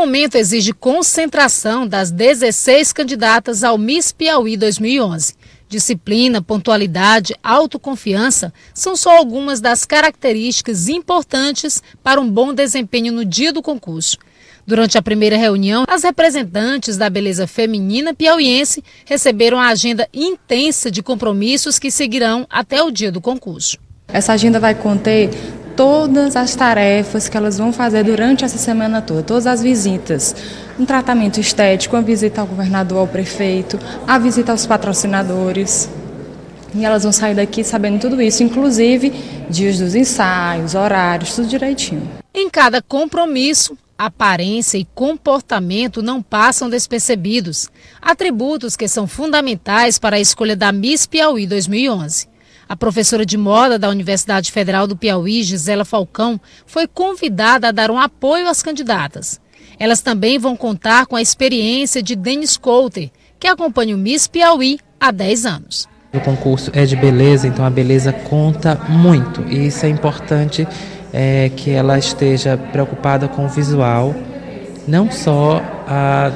momento exige concentração das 16 candidatas ao Miss Piauí 2011. Disciplina, pontualidade, autoconfiança são só algumas das características importantes para um bom desempenho no dia do concurso. Durante a primeira reunião, as representantes da beleza feminina piauiense receberam a agenda intensa de compromissos que seguirão até o dia do concurso. Essa agenda vai conter todas as tarefas que elas vão fazer durante essa semana toda, todas as visitas. Um tratamento estético, a visita ao governador, ao prefeito, a visita aos patrocinadores. E elas vão sair daqui sabendo tudo isso, inclusive dias dos ensaios, horários, tudo direitinho. Em cada compromisso, aparência e comportamento não passam despercebidos, atributos que são fundamentais para a escolha da Miss Piauí 2011. A professora de moda da Universidade Federal do Piauí, Gisela Falcão, foi convidada a dar um apoio às candidatas. Elas também vão contar com a experiência de Denis Coulter, que acompanha o Miss Piauí há 10 anos. O concurso é de beleza, então a beleza conta muito e isso é importante é, que ela esteja preocupada com o visual, não só a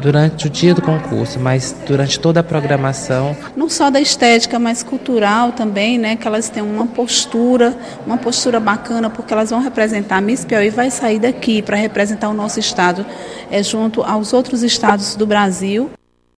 durante o dia do concurso, mas durante toda a programação. Não só da estética, mas cultural também, né? Que elas tenham uma postura, uma postura bacana, porque elas vão representar. A Miss Piauí vai sair daqui para representar o nosso estado é, junto aos outros estados do Brasil